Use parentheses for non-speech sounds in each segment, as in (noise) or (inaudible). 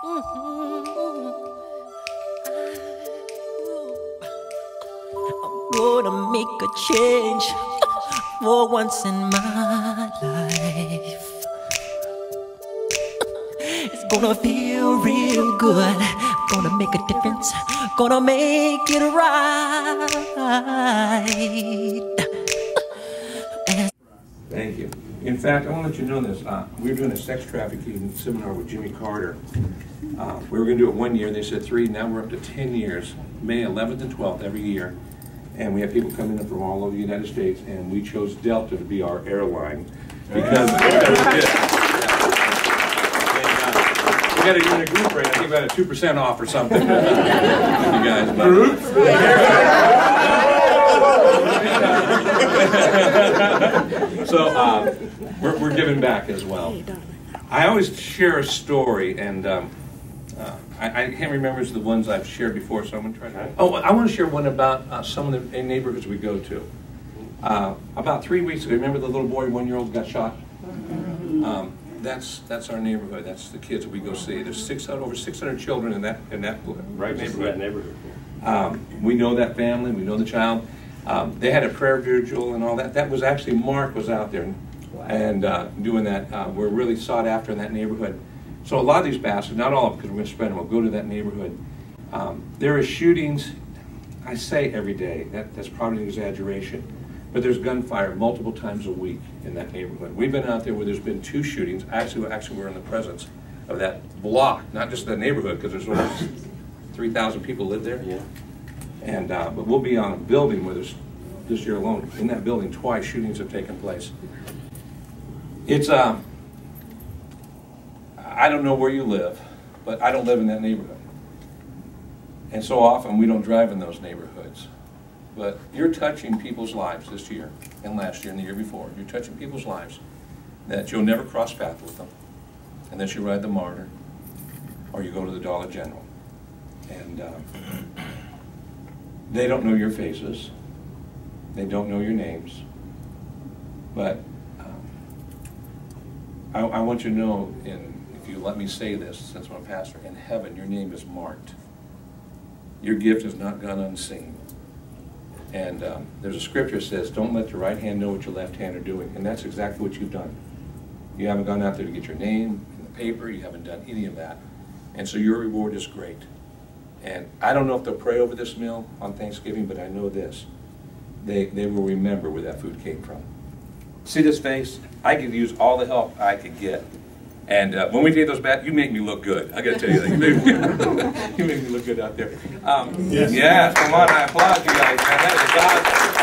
I'm gonna make a change for once in my life. It's gonna feel real good. Gonna make a difference. Gonna make it right. Thank you. In fact, I want to let you know this. Uh, we were doing a sex trafficking seminar with Jimmy Carter. Uh, we were going to do it one year, they said three. Now we're up to 10 years, May 11th and 12th every year. And we have people coming in from all over the United States, and we chose Delta to be our airline because we got a group rate. I think we got a two percent off or something. you guys, group. (laughs) (laughs) so uh, we're, we're giving back as well. I always share a story, and um, uh, I, I, can't remember the ones I've shared before. So I'm gonna try. To, oh, I want to share one about uh, some of the neighborhoods we go to. Uh, about three weeks ago, remember the little boy, one year old, got shot. Um, that's that's our neighborhood. That's the kids we go see. There's six over 600 children in that in that right neighborhood. That neighborhood. Um, we know that family. We know the child. Um, they had a prayer vigil and all that. That was actually Mark was out there and uh, doing that. Uh, we're really sought after in that neighborhood. So a lot of these bastards, not all of them, because we're going to spread them, will go to that neighborhood. Um, there are shootings. I say every day. That, that's probably an exaggeration. But there's gunfire multiple times a week in that neighborhood. We've been out there where there's been two shootings. Actually, actually, we're in the presence of that block, not just that neighborhood, because there's over (laughs) 3,000 people live there. Yeah. And uh, but we'll be on a building where there's this year alone in that building twice shootings have taken place. It's uh, I don't know where you live, but I don't live in that neighborhood, and so often we don't drive in those neighborhoods. But you're touching people's lives this year and last year and the year before. You're touching people's lives that you'll never cross paths with them, that you ride the MARTA, or you go to the Dollar General, and. Uh, they don't know your faces. They don't know your names. But um, I, I, want you to know, in, if you let me say this, since I'm a pastor, in heaven your name is marked. Your gift has not gone unseen. And um, there's a scripture that says, don't let your right hand know what your left hand are doing. And that's exactly what you've done. You haven't gone out there to get your name in the paper. You haven't done any of that. And so your reward is great. And I don't know if they'll pray over this meal on Thanksgiving, but I know this. They, they will remember where that food came from. See this face? I could use all the help I could get. And uh, when we take those back, you make me look good. I got to tell you that. You make, me, (laughs) you make me look good out there. Um, yes. yes, come on, I applaud you guys, man. That is awesome.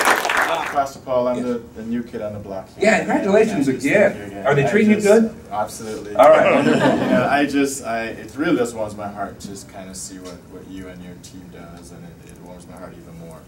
Pastor Paul, I'm yes. the, the new kid on the block. Yeah, congratulations again. again. Are they treating just, you good? Absolutely. All right. (laughs) yeah, I just, I, it really just warms my heart to just kind of see what, what you and your team does, and it, it warms my heart even more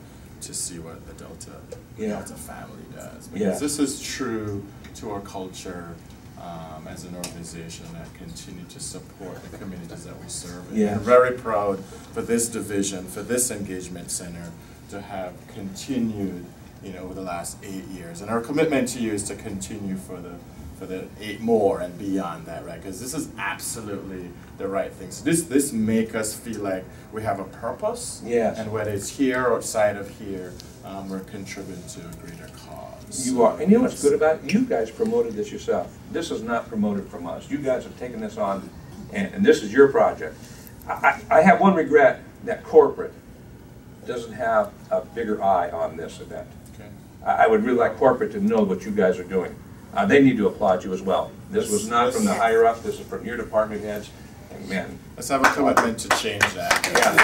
to see what the Delta, yeah. Delta family does. Because yeah. this is true to our culture um, as an organization that continue to support the communities that we serve. And yeah. We're very proud for this division, for this engagement center, to have continued you know, over the last eight years. And our commitment to you is to continue for the for the eight more and beyond that, right? Because this is absolutely the right thing. So this this make us feel like we have a purpose. Yes. And whether it's here or outside of here, um, we're contributing to a greater cause. You are. And you know what's good about it? You guys promoted this yourself. This is not promoted from us. You guys have taken this on, and, and this is your project. I, I have one regret that corporate doesn't have a bigger eye on this event. I would really like corporate to know what you guys are doing. Uh, they need to applaud you as well. This was not from the higher up, this is from your department heads, and man. Let's have a commitment to change that. Yeah.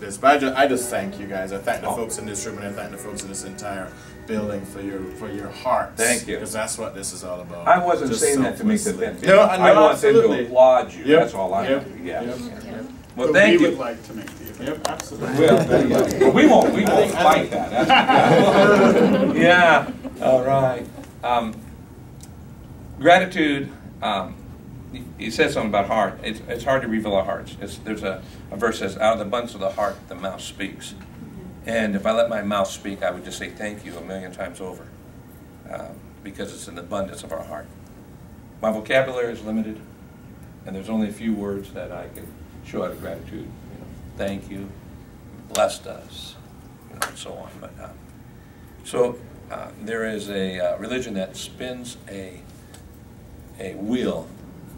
This, but I just, I just thank you guys. I thank the oh. folks in this room and I thank the folks in this entire building for your for your heart. Thank you. Because that's what this is all about. I wasn't just saying that to make the event. No, no, I want absolutely. them to applaud you. Yep. That's all I yep. Yeah. Yep. Yep. Well, but thank we you. would like to make the event. Yep, absolutely. Well, we won't. We won't fight that. (laughs) yeah. All right. Um, gratitude. Um, he says something about heart. It's, it's hard to reveal our hearts. It's, there's a, a verse that says, "Out of the abundance of the heart, the mouth speaks." And if I let my mouth speak, I would just say thank you a million times over. Um, because it's an abundance of our heart. My vocabulary is limited, and there's only a few words that I can show out of gratitude. You know, thank you, blessed us, you know, and so on. But uh, so uh, there is a uh, religion that spins a a wheel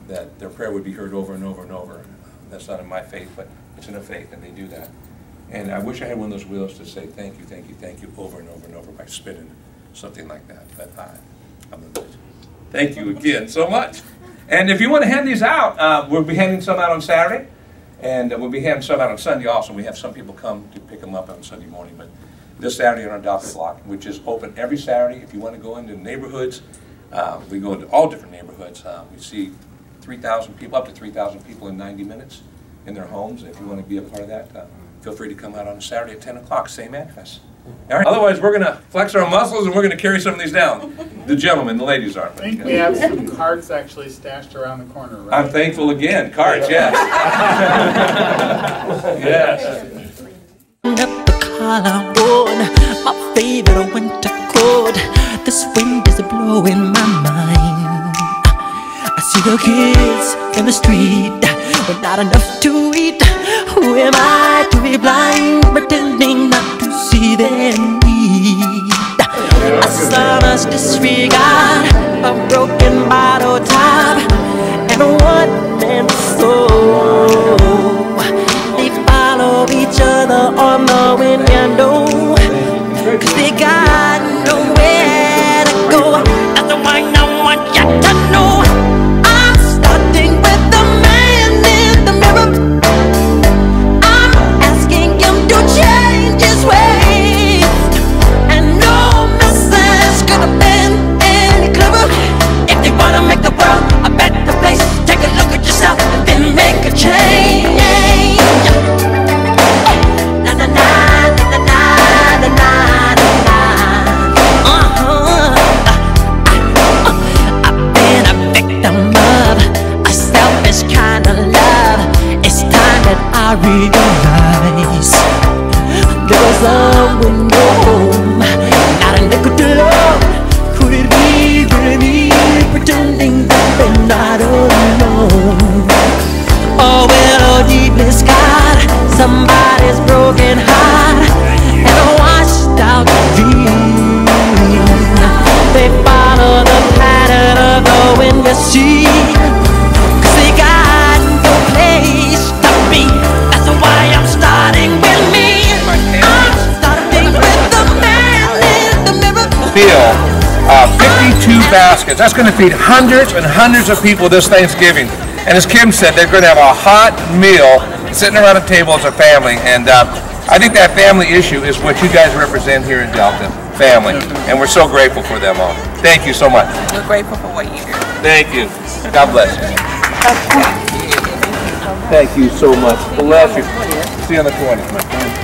that their prayer would be heard over and over and over. That's not in my faith, but it's in a faith, and they do that. And I wish I had one of those wheels to say thank you, thank you, thank you over and over and over by spinning something like that. But I, I'm. Thank you again so much. And if you want to hand these out, uh, we'll be handing some out on Saturday, and uh, we'll be handing some out on Sunday also. We have some people come to pick them up on Sunday morning, but this Saturday on our Adopted Block, which is open every Saturday. If you want to go into neighborhoods, uh, we go into all different neighborhoods. Uh, we see 3,000 people, up to 3,000 people in 90 minutes in their homes. If you want to be a part of that, uh, feel free to come out on Saturday at 10 o'clock, same address. All right. Otherwise, we're going to flex our muscles and we're going to carry some of these down. The gentlemen, the ladies aren't. I think we have some carts actually stashed around the corner, right? I'm thankful again. Cards, yes. (laughs) (laughs) yes. up the collarbone, my favorite winter coat. This wind is blowing my mind. The kids in the street with not enough to eat. Who am I to be blind, pretending not to see their need? A son's disregard, a broken bottle top, and a one-man soul. They follow each other on the I realize. There's someone home 나랑 내 것들로 우리를 그리 pretending that they're not alone Oh, well, a deep blue Somebody's broken heart. And a washed out dream They follow the pattern of the wind, yes, she mirror. Feel uh, 52 baskets. That's going to feed hundreds and hundreds of people this Thanksgiving. And as Kim said, they're going to have a hot meal sitting around a table as a family. And uh, I think that family issue is what you guys represent here in Delta, family. And we're so grateful for them all. Thank you so much. We're grateful for what you do. Thank you. God bless you. Thank you so much. Bless you. See you on the 20th.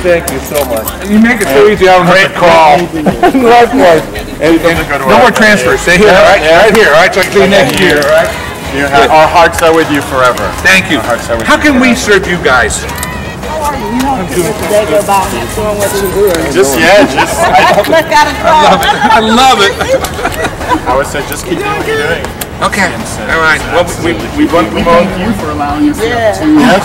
Thank you so much. You make it so easy. I don't have to call. (laughs) Likewise. And, and no more transfers. Stay here, all right? Right here, all right? So I can see you next year, all right? Our hearts are with you forever. Thank you. Our hearts are with How you can we forever. serve you guys? They go by not doing what you do. Just yeah, just I, Look at it Love it. I love it. I would say just keep doing what you're doing. Okay. All right. Well, we, we want to promote. you for allowing us Yeah. to Yes,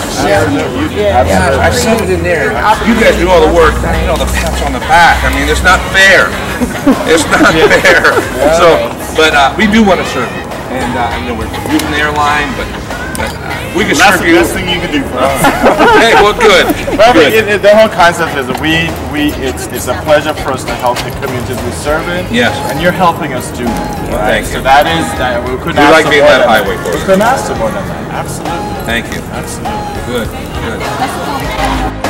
Yeah, I said it in there. You guys do all the work, you know, the pats on the back. I mean, it's not fair. (laughs) It's not fair. So, but uh, we do want to serve you. And uh, I know we're using the airline, but, but we can That's the best thing you can do for us. Okay, well, good. Well, Good. it, it, the whole concept is that we, we it's, it's a pleasure for us to help the communities we serve in. Yes. And you're helping us do that. Well, right? thank So you. that is that we couldn't We ask like being that highway for We couldn't ask for more than that. Absolutely. Thank you. Absolutely. Good, good.